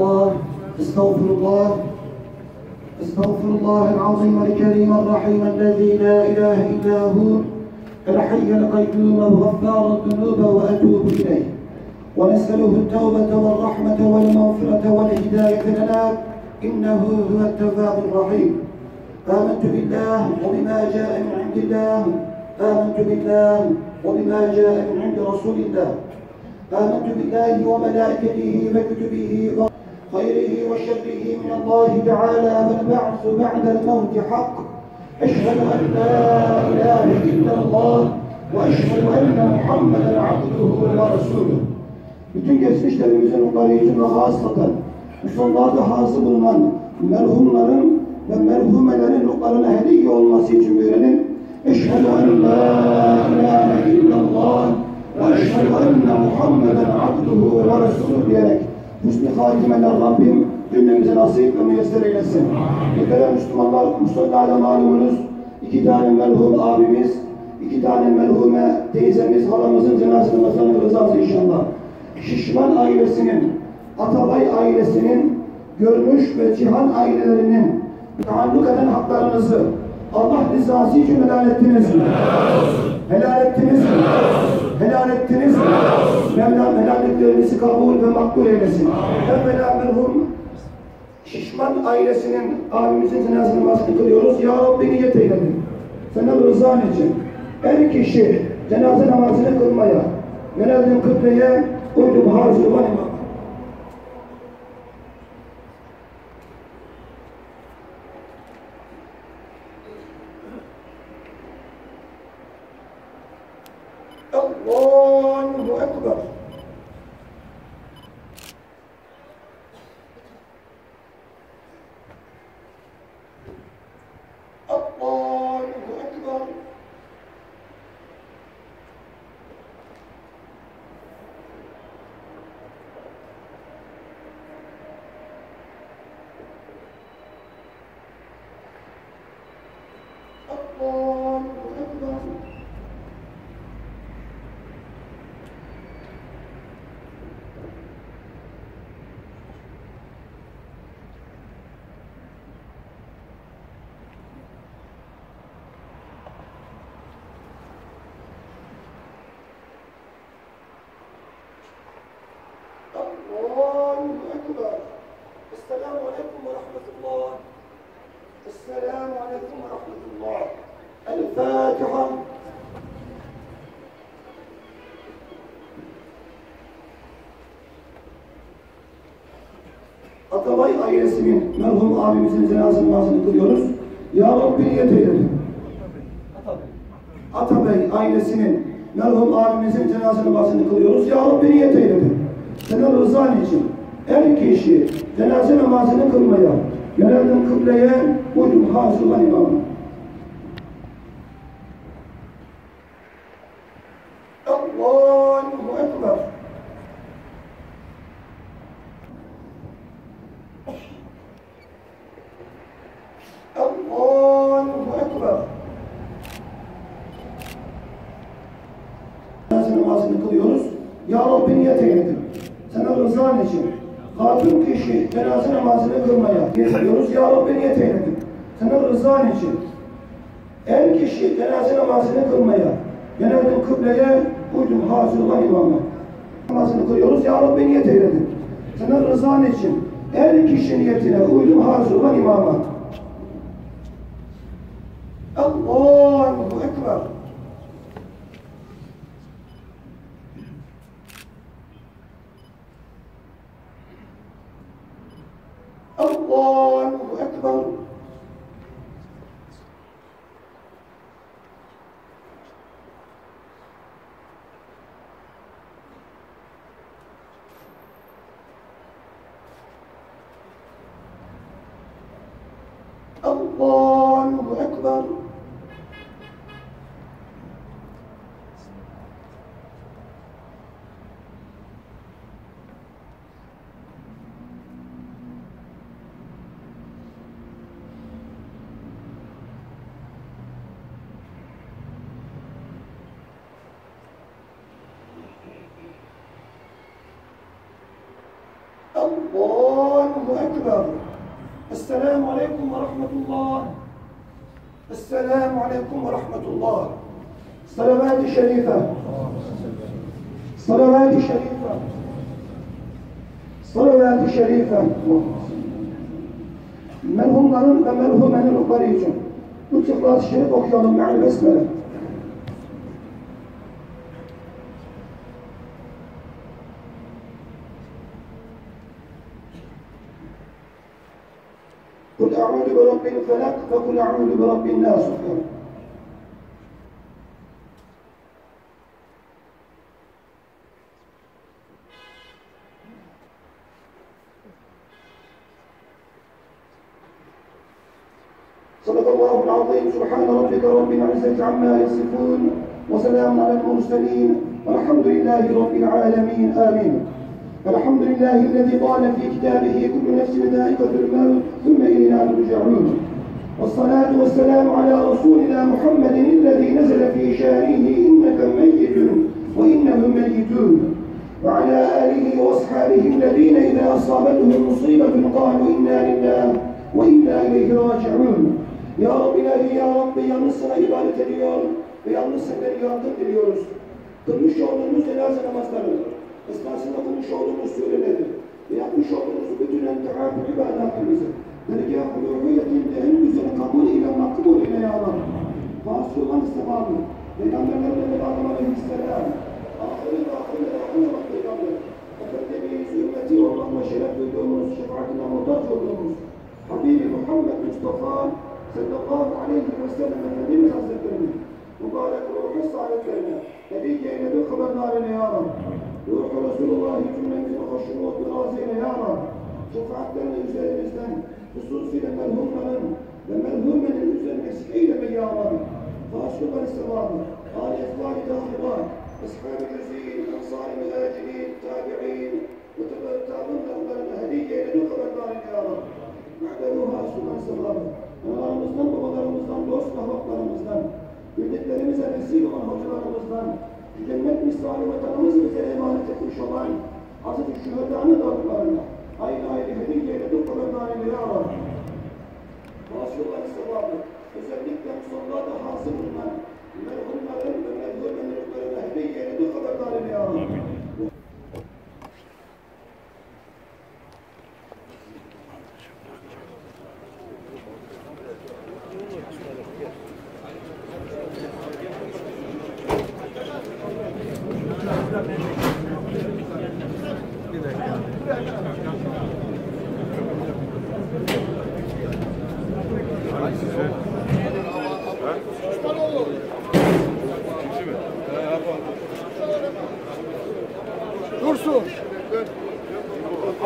الله استغفر الله استغفر الله العظيم الكريم الرحيم الذي لا إله إلا هو الحي القيوم وغفار الذنوب وأتوب إليه. ونسأله التوبة والرحمة والمغفرة والهداية لنا إنه هو التواب الرحيم. آمنت بالله وبما جاء من عند الله آمنت بالله وبما جاء من عند رسول الله. آمنت بالله وملائكته وكتبه وخيره وشره من الله تعالى والبعث بعد الموت حق أشهد أن لا إله إلا الله وأشهد أن محمدا عبده ورسوله bütün geçmişlerimizin ruhları için ve hasaten musallarda hasıl bulunan merhumların ve merhumelerin ruhlarına hediye olması için verelim. Eşhedü en la ilahe illallah ve eşhedü enne Muhammeden abduhu ve resulü diyerek hüsnü hatimeler Rabbim cümlemize nasip ve müyesser eylesin. Muhterem Müslümanlar, Musallâ'da malumunuz iki tane merhum abimiz, iki tane merhume teyzemiz, halamızın cenaze namazlarını rızası inşallah. Şişman ailesinin, Atabay ailesinin, görmüş ve cihan ailelerinin taalluk eden haklarınızı Allah rızası için helal ettiniz mi? Helal ettiniz mi? Helal ettiniz? Mevlam helalliklerinizi kabul ve makbul eylesin. Evvela merhum Şişman ailesinin abimizin cenaze namazını kılıyoruz. Ya Rabbi niyet eyledim. Senin rızan için. Her kişi cenaze namazını kılmaya yöneldim kıbleye uydum hazır olan السلام عليكم ورحمة الله السلام عليكم ورحمة الله الفاتحة Atabay ailesinin merhum abimizin cenaze namazını kılıyoruz. Ya Rabbi niyet eyledim. Atabey ailesinin merhum abimizin cenaze namazını kılıyoruz. Ya Rabbi niyet eyledim. Senin rızan için her kişi cenaze namazını kılmaya yöneldim kıbleye uydum hazır olan imamı. 40 kişi cenaze namazını kılmaya geliyoruz. Ya Rabbi niye eyledin? Senin rızan için. 50 kişi cenaze namazını kılmaya yöneldim kıbleye uydum Hazırullah imamı. Namazını kılıyoruz. Ya Rabbi niye eyledin? Senin rızan için. 50 kişi niyetine uydum Hazırullah imama. Allah الله أكبر. الله أكبر. السلام عليكم ورحمة الله. السلام عليكم ورحمة الله. صلوات الشريفة صلوات الشريفة صلوات الشريفة merhumların ve merhumenin ruhları için bu İhlas-ı Şerif okuyalım me'al besmele. الفلق فقل أعوذ برب الناس. صدق الله العظيم. سبحان ربك رب العزة عما يصفون وسلام على المرسلين والحمد لله رب العالمين. آمين. الحمد لله الذي قال في كتابه كل نفس ذائقة الموت ثم إلينا ترجعون والصلاة والسلام على رسولنا محمد الذي نزل في شانه إنك ميت وإنهم ميتون وعلى آله وأصحابه الذين إذا أصابتهم مصيبة قالوا إنا لله وإنا إليه راجعون Ya Rabbi ilahi ya Rabbi yalnız sana ibadet ediyor ve yalnız senden yardım diliyoruz. Kılmış olduğumuz cenaze namazları, esnasında kılmış olduğumuz sureleri ve yapmış olduğumuz bütün entihab-ı ibadetimizi dergâh-ı uluhiyetin en güzel kabul ile makbul ile ya Rabbi. Vasıl olan istifamı, Peygamberlerle ve hususuyla merhumanın ve merhumenin üzerine seyre ve yağların, vasıfları sevabı, âli efvâli dâhibar, ashâb-ı güzîn, ansâr-ı mühâcirin, tâbi'in, ve tabın laflarına hediye edin o kadar dâhil yağlar. Ma'devu hasıfları sevabı, analarımızdan, babalarımızdan, dost mahvaplarımızdan, bildiklerimize vesile olan hocalarımızdan, cennet misali vatanımız bize emanet etmiş olan Hazreti Şüheda'nın dağlarına, أين هاي الهدية التي طلبنا عن الإعراب؟ رسول الله صلى الله عليه وسلم özellikle sonlarda hazır bulunan ve onların ve mezun ve mezun hediye edildi kadar talimi yarabbim.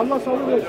Allah sabır versin.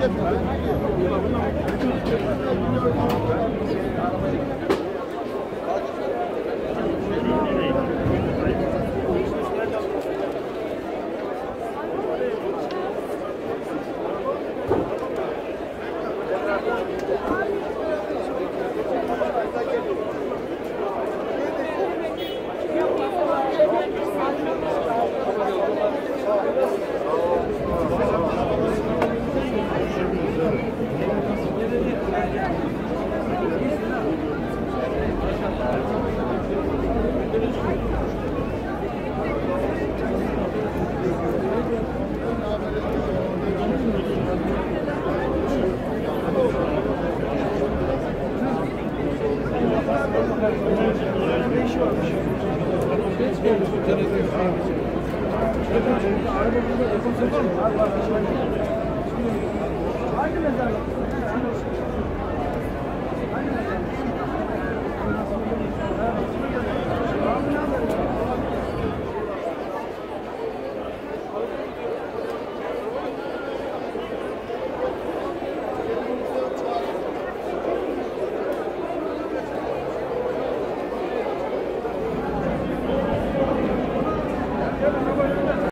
Thank you. Спасибо.